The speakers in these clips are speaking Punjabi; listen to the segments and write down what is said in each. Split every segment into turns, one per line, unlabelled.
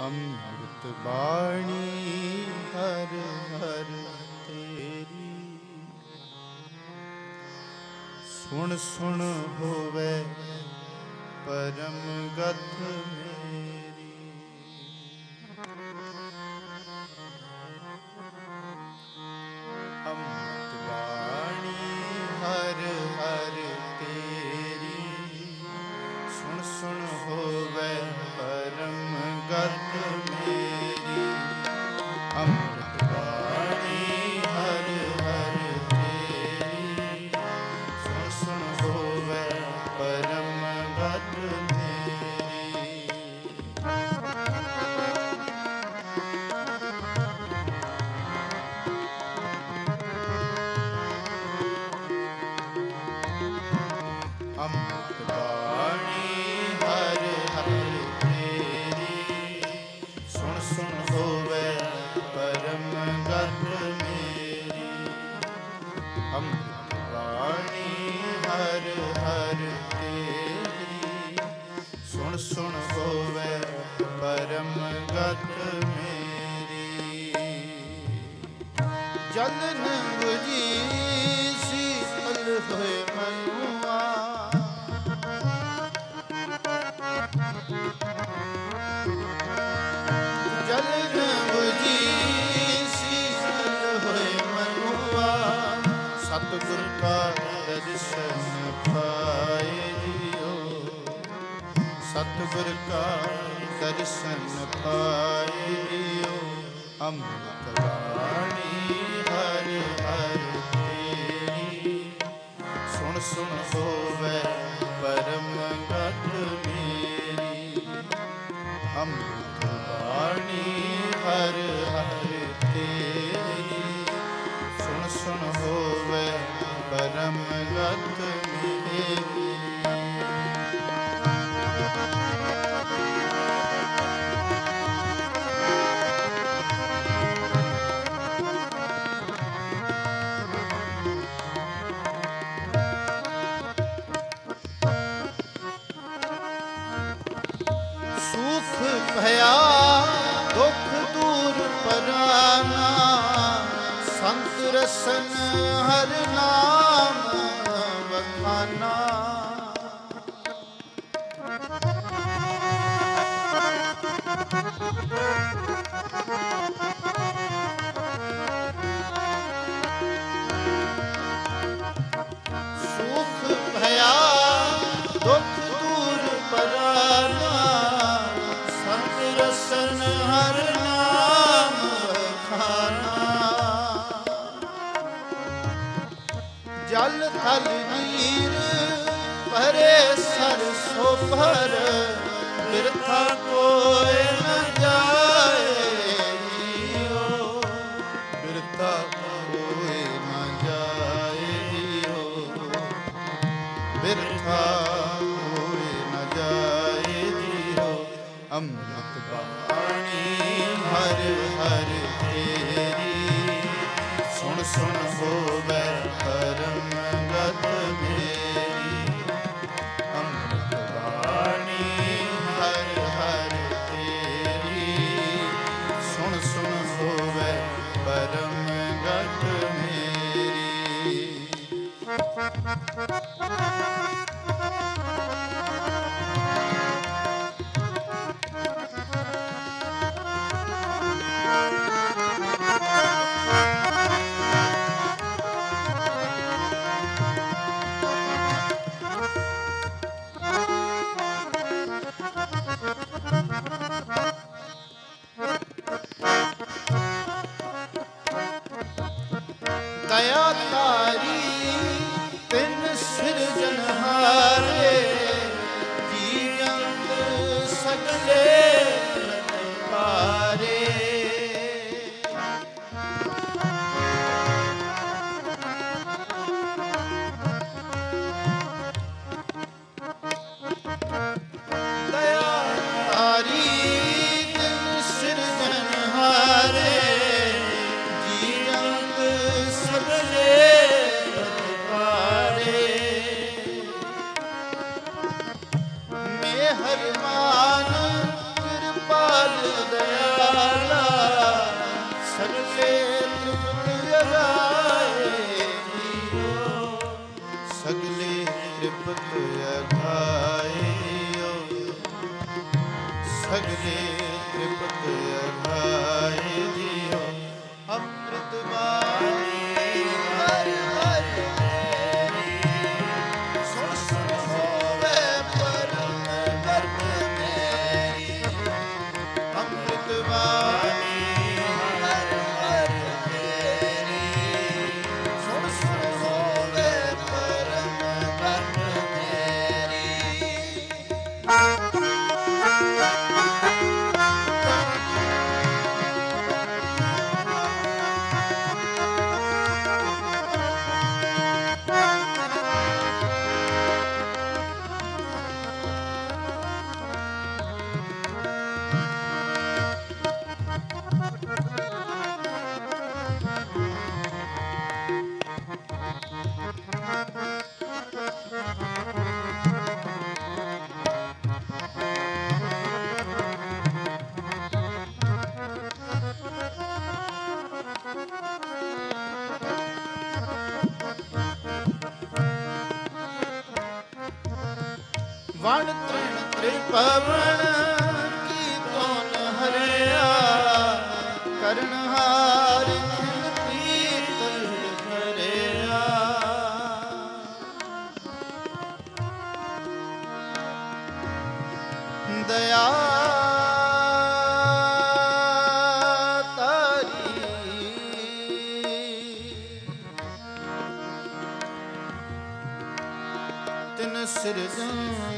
ਅੰਮ੍ਰਿਤ ਬਾਣੀ ਹਰ ਹਰ ਤੇਰੀ। ਸੁਣ ਸੁਣ ਹੋਵੇ ਪਰਮ ਗਤ ਸੁਣ ਹੋਵੇ ਪਰਮ ਗਤ ਮੇਰੀ। ਜਲਨ 부ਜੀ ਸੀਤਲ ਹੋਏ ਮਨੁਆ। ਜਲਨ 부ਜੀ ਸੀਤਲ ਹੋਏ ਮਨੁਆ। ਸਤਿਗੁਰ ਕਾ ਦਰਸ਼ਨ ਪਾਏ। ਸਤਿਗੁਰ ਕਾ ਦਰਸ਼ਨ ਪਾਏ ਅੰਮ੍ਰਿਤ ਬਾਣੀ ਹਰ ਹਰ ਤੇਰੀ। ਸੁਣ ਸੁਣ ਹੋਵੇ ਪਰਮ ਗਤ ਮੇਰੀ, ਅੰਮ੍ਰਿਤ ਸੁਖ ਭਇਆ ਜਲ ਥਲ ਵੀਰ, ਭਰੇ ਸਰਸੋ ਭਰ, ਬਿਰਥਾ ਕੋਏ ਨ ਜਾਏ ਜੀਓ। ਬਿਰਥਾ ਕੋਏ ਨ ਜਾਏ ਜੀਓ। ਬਿਰਥਾ ਹੋਏ ਨ ਜਾਏ ਜੀਓ। ਅੰਮ੍ਰਿਤ ਬਾਣੀ ਹਰ ਹਰ ਤੇਰੀ, ਸੁਣ ਸੁਣ ਵਣ ਤ੍ਰਿਣ ਤ੍ਰਿਪਵਨ ਕੀ ਤੋਨ ਹਰਿਆ ਕਰਨ ਹਾਰ ਖਿਲ ਪੀਤ ਹਰਿਆ ਦਇਆ citizens.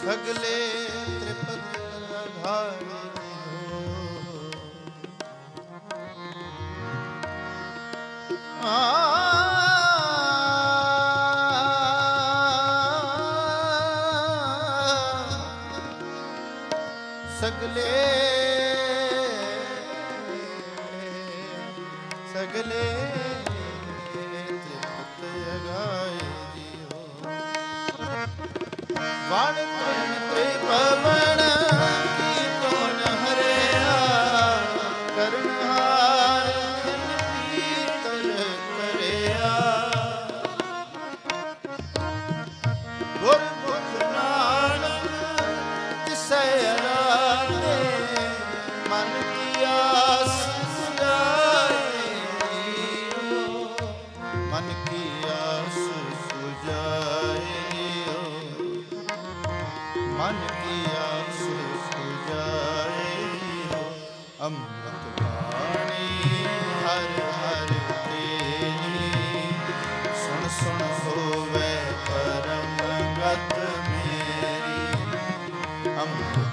ਸਗਲੇ ਤ੍ਰਿਪਤ ਅਧਾਰੇ ਆ ਸਗਲੇ ਸਗਲੇ ਵਣ ਤ੍ਰਿਣ ਤ੍ਰਿਪਵਣ ਕੀ ਕੋ ਨਹਰਿਆ ਕਰਨ ਮਨ ਕੀ ਆਸ ਪੁਜਾਏ ਅੰਮ੍ਰਿਤ ਬਾਣੀ ਹਰ ਹਰ ਤੇਰੀ ਸੁਣ ਸੁਣ ਹੋਵੇ ਪਰਮ ਗਤ ਮੇਰੀ ਅੰਮ੍ਰਿਤ